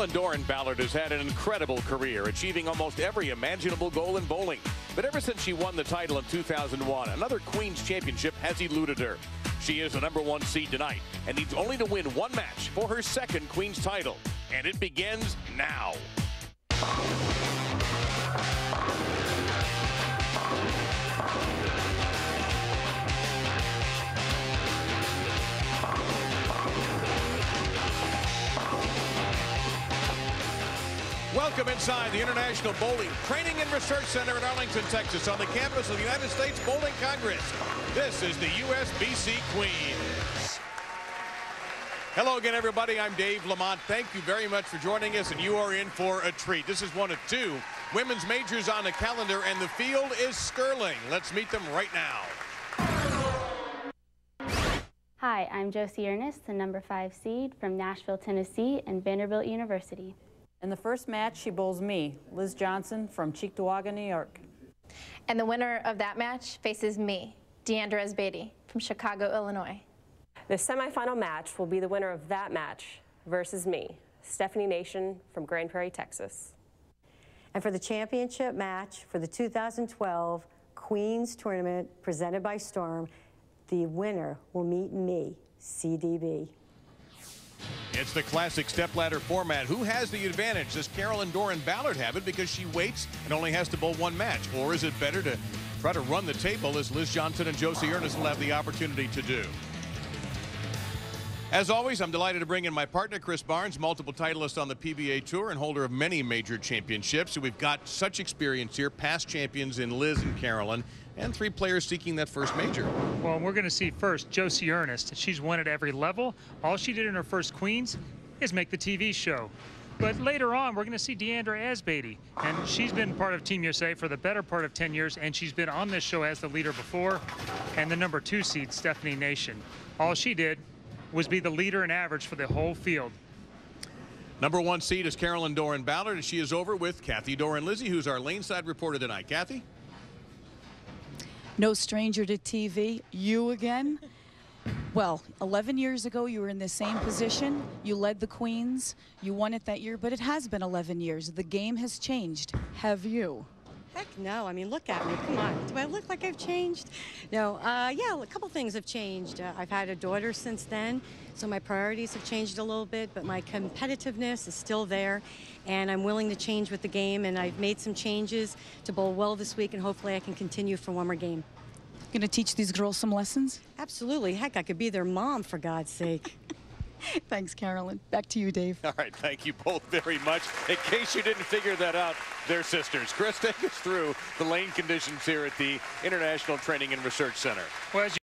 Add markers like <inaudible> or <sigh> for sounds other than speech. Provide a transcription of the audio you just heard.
Carolyn Dorin Ballard has had an incredible career, achieving almost every imaginable goal in bowling. But ever since she won the title in 2001, another Queen's Championship has eluded her. She is the number one seed tonight and needs only to win one match for her second Queen's title. And it begins now. Welcome inside the International Bowling Training and Research Center in Arlington, Texas, on the campus of the United States Bowling Congress. This is the USBC Queens. Hello again, everybody. I'm Dave Lamont. Thank you very much for joining us, and you are in for a treat. This is one of two women's majors on the calendar, and the field is Sterling. Let's meet them right now. Hi, I'm Josie Earnest, the number five seed from Nashville, Tennessee, and Vanderbilt University. In the first match, she bowls me, Liz Johnson from Cheektowaga, New York. And the winner of that match faces me, Diandra Asbaty from Chicago, Illinois. The semifinal match will be the winner of that match versus me, Stephanie Nation from Grand Prairie, Texas. And for the championship match for the 2012 Queens Tournament presented by Storm, the winner will meet me, CDB. It's the classic stepladder format. Who has the advantage? Does Carolyn Dorin Ballard have it because she waits and only has to bowl one match? Or is it better to try to run the table as Liz Johnson and Josie Earnest will have the opportunity to do? As always, I'm delighted to bring in my partner, Chris Barnes, multiple titleist on the PBA Tour and holder of many major championships. We've got such experience here, past champions in Liz and Carolyn, and three players seeking that first major. Well, we're going to see first Josie Earnest. She's won at every level. All she did in her first Queens is make the TV show. But later on, we're going to see Diandra Asbaty, and she's been part of Team USA for the better part of 10 years, and she's been on this show as the leader before, and the number two seed, Stephanie Nation. All she did was be the leader in average for the whole field. Number one seed is Carolyn Dorin Ballard, and she is over with Kathy Dorin Lizzie, who's our laneside reporter tonight. Kathy? No stranger to TV. You again? Well, 11 years ago, you were in the same position. You led the Queens. You won it that year, but it has been 11 years. The game has changed. Have you? Heck no. I mean, look at me. Come on. Do I look like I've changed? No. Uh, yeah, a couple things have changed. Uh, I've had a daughter since then, so my priorities have changed a little bit, but my competitiveness is still there, and I'm willing to change with the game, and I've made some changes to bowl well this week, and hopefully I can continue for one more game. Going to teach these girls some lessons? Absolutely. Heck, I could be their mom, for God's sake. <laughs> <laughs> Thanks, Carolyn. Back to you, Dave. All right, thank you both very much. In case you didn't figure that out, they're sisters. Chris, take us through the lane conditions here at the International Training and Research Center. Well,